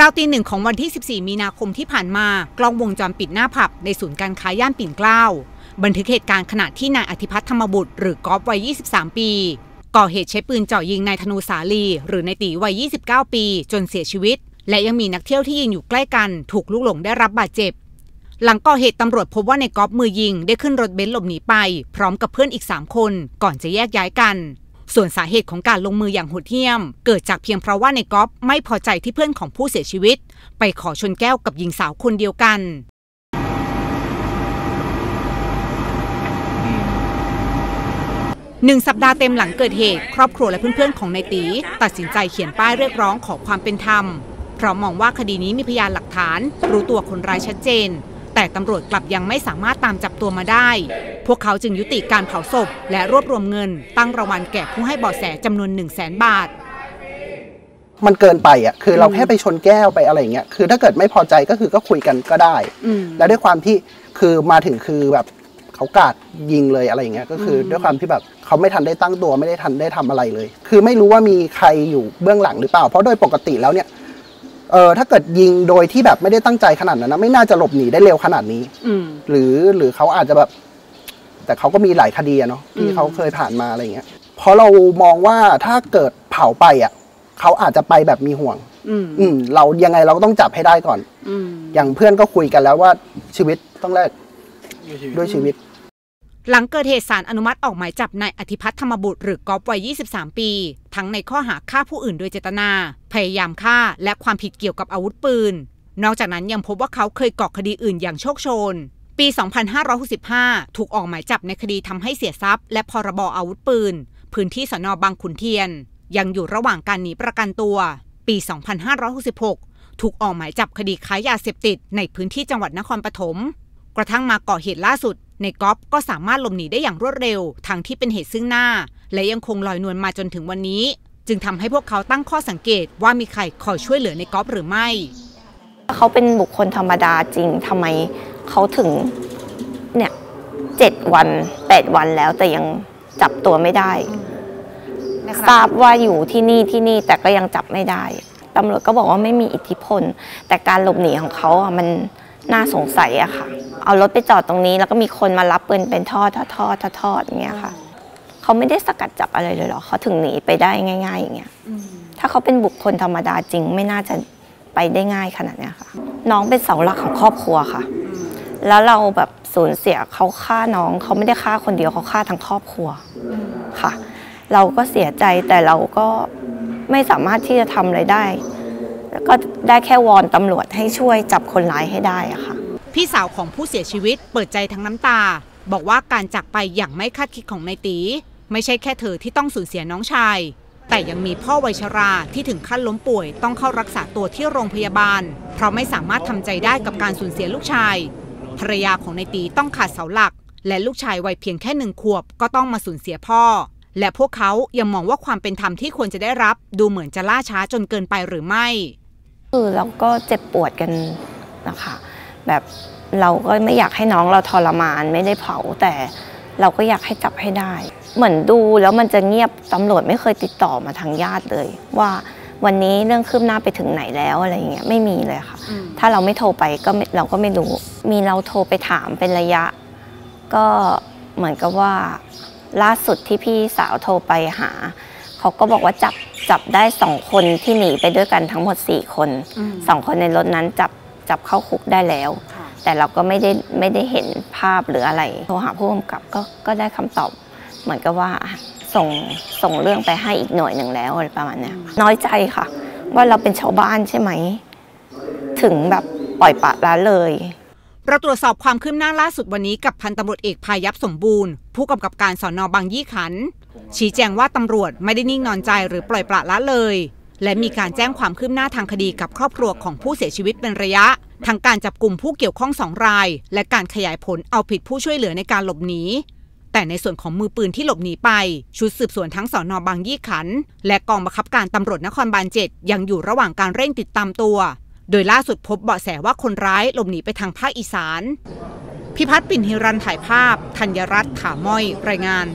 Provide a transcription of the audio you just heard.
ราวตีหนึ่งของวันที่ 14 มีนาคมที่ผ่านมา กล้องวงจรปิดหน้าผับในศูนย์การค้าย่านปิ่นเกล้า บันทึกเหตุการณ์ขณะที่นายอธิพัฒน์ธรรมบุตร หรือกอล์ฟวัย 23 ปี ก่อเหตุใช้ปืนเจาะยิงนายธนูสาลี หรือนายตีวัย 29 ปี จนเสียชีวิต และยังมีนักเที่ยวที่ยืนอยู่ใกล้กัน ถูกลูกหลงได้รับบาดเจ็บ หลังก่อเหตุตำรวจพบว่าในกอล์ฟมือยิง ได้ขึ้นรถเบนซ์หลบหนีไป พร้อมกับเพื่อนอีก 3 คน ก่อนจะแยกย้ายกัน ส่วนสาเหตุของการลงมืออย่างโหดเหี้ยม เกิดจากเพียงเพราะว่าในก๊อฟไม่พอใจที่เพื่อนของผู้เสียชีวิต ไปขอชนแก้วกับหญิงสาวคนเดียวกันหนึ่งสัปดาห์เต็มหลังเกิดเหตุ ครอบครัวและเพื่อนๆของนายตี ตัดสินใจเขียนป้ายเรียกร้องขอความเป็นธรรม เพราะมองว่าคดีนี้มีพยานหลักฐาน รู้ตัวคนร้ายชัดเจน แต่ตำรวจกลับยังไม่สามารถตามจับตัวมาได้ พวกเขาจึงยุติการเผาศพ และรวบรวมเงิน ตั้งรางวัลแก่ผู้ให้เบาะแสจำนวน 1 0 0 0 0แสนบาท มันเกินไปอะคือเราแค่ไปชนแก้วไปอะไรอย่างเงี้ยคือถ้าเกิดไม่พอใจก็คือก็คุยกันก็ได้ แล้วด้วยความที่คือมาถึงคือแบบเขากาดยิงเลยอะไรอย่างเงี้ยก็คือด้วยความที่แบบเขาไม่ทันได้ตั้งตัวไม่ได้ทันได้ทำอะไรเลย คือไม่รู้ว่ามีใครอยู่เบื้องหลังหรือเปล่า เพราะโดยปกติแล้วเนี่ยเออถ้าเกิดยิงโดยที่แบบไม่ได้ตั้งใจขนาดนั้นนะไม่น่าจะหลบหนีได้เร็วขนาดนี้หรือหรือเขาอาจจะแบบ แต่เขาก็มีหลายคดีอะเนาะที่เขาเคยผ่านมาอะไรอย่างเงี้ยเพราะเรามองว่าถ้าเกิดเผาไปอะเขาอาจจะไปแบบมีห่วง อืมเรายังไงเราก็ต้องจับให้ได้ก่อนอย่างเพื่อนก็คุยกันแล้วว่าชีวิตต้องแลกด้วยชีวิต หลังเกิดเหตุสารอนุมัติออกหมายจับนายอธิพัฒน์ธรรมบุตรหรือกอล์ฟวัย 23 ปี ทั้งในข้อหาฆ่าผู้อื่นโดยเจตนา พยายามฆ่า และความผิดเกี่ยวกับอาวุธปืน นอกจากนั้นยังพบว่าเขาเคยก่อคดีอื่นอย่างโชคโชน ปี 2565 ถูกออกหมายจับในคดีทำให้เสียทรัพย์ และพรบอาวุธปืน พื้นที่สนบางขุนเทียน ยังอยู่ระหว่างการหนีประกันตัว ปี 2566 ถูกออกหมายจับคดีค้ายาเสพติดในพื้นที่จังหวัดนครปฐมกระทั่งมาก่อเหตุล่าสุด ในก๊อฟก็สามารถหลบหนีได้อย่างรวดเร็วทั้งที่เป็นเหตุซึ่งหน้า และยังคงลอยนวลมาจนถึงวันนี้ จึงทำให้พวกเขาตั้งข้อสังเกตว่ามีใครคอยช่วยเหลือในก๊อฟหรือไม่ เขาเป็นบุคคลธรรมดาจริงทำไม เขาถึงเนี่ยเจ็ดวันแปดวันแล้วแต่ยังจับตัวไม่ได้ทราบว่าอยู่ที่นี่ที่นี่แต่ก็ยังจับไม่ได้ตำรวจก็บอกว่าไม่มีอิทธิพล แต่การหลบหนีของเขาอะมันน่าสงสัยอะค่ะ เอารถไปจอดตรงนี้แล้วก็มีคนมารับปืนเป็นทอดทอดทอดทอดอย่างเงี้ยค่ะ เขาไม่ได้สกัดจับอะไรเลยเหรอเขาถึงหนีไปได้ง่าย ๆ อย่างเงี้ยถ้าเขาเป็นบุคคลธรรมดาจริง ไม่น่าจะไปได้ง่ายขนาดเนี้ยค่ะ น้องเป็นเสาหลักของครอบครัวค่ะ แล้วเราแบบสูญเสียเขาฆ่าน้อง เขาไม่ได้ฆ่าคนเดียวเขาฆ่าทั้งครอบครัวค่ะ เราก็เสียใจแต่เราก็ไม่สามารถที่จะทำอะไรได้ แล้วก็ได้แค่วอนตำรวจให้ช่วยจับคนร้ายให้ได้อะค่ะ พี่สาวของผู้เสียชีวิตเปิดใจทั้งน้ำตา บอกว่าการจากไปอย่างไม่คาดคิดของนายตี ไม่ใช่แค่เธอที่ต้องสูญเสียน้องชาย แต่ยังมีพ่อวัยชราที่ถึงขั้นล้มป่วย ต้องเข้ารักษาตัวที่โรงพยาบาล เพราะไม่สามารถทำใจได้กับการสูญเสียลูกชาย ภรรยาของนายตีต้องขาดเสาหลัก และลูกชายวัยเพียงแค่หนึ่งขวบก็ต้องมาสูญเสียพ่อ และพวกเขายังมองว่าความเป็นธรรมที่ควรจะได้รับดูเหมือนจะล่าช้าจนเกินไปหรือไม่คือเราก็เจ็บปวดกันนะคะแบบเราก็ไม่อยากให้น้องเราทรมานไม่ได้เผาแต่เราก็อยากให้จับให้ได้ เหมือนดูแล้วมันจะเงียบตำรวจไม่เคยติดต่อมาทางญาติเลยว่า วันนี้เรื่องคืบหน้าไปถึงไหนแล้วอะไรอย่างเงี้ยไม่มีเลยค่ะ ถ้าเราไม่โทรไปก็ไม่เราก็ไม่รู้ มีเราโทรไปถามเป็นระยะ ก็เหมือนกับว่า ล่าสุดที่พี่สาวโทรไปหา เขาก็บอกว่าจับจับได้สองคนที่หนีไปด้วยกันทั้งหมดสี่คนสองคนในรถนั้นจับจับเข้าคุกได้แล้ว แต่เราก็ไม่ได้ไม่ได้เห็นภาพหรืออะไร โทรหาผู้กำกับก็ก็ได้คำตอบ เหมือนกับว่า ส่งส่งเรื่องไปให้อีกหน่วยหนึ่งแล้วอะไรประมาณเนี้ยน้อยใจค่ะ ว่าเราเป็นชาวบ้านใช่ไหม ถึงแบบปล่อยปละละเลย เราตรวจสอบความคืบหน้าล่าสุดวันนี้กับพันตำรวจเอกพายัพสมบูรณ์ ผู้กำกับการสอนอบางยี่ขัน ชี้แจงว่าตำรวจไม่ได้นิ่งนอนใจหรือปล่อยปละละเลย และมีการแจ้งความคืบหน้าทางคดีกับครอบครัวของผู้เสียชีวิตเป็นระยะทั้งการจับกลุ่มผู้เกี่ยวข้องสองราย และการขยายผลเอาผิดผู้ช่วยเหลือในการหลบหนี แต่ในส่วนของมือปืนที่หลบหนีไป ชุดสืบสวนทั้งสอนอบางยี่ขัน และกองบังคับการตำรวจนครบาลเจ็ดยังอยู่ระหว่างการเร่งติดตามตัว โดยล่าสุดพบเบาะแสว่าคนร้ายหลบหนีไปทางภาคอีสาน พิพัฒน์ปิ่นฮิรันถ่ายภาพ ธัญรัตน์ถาม้อยรายงาน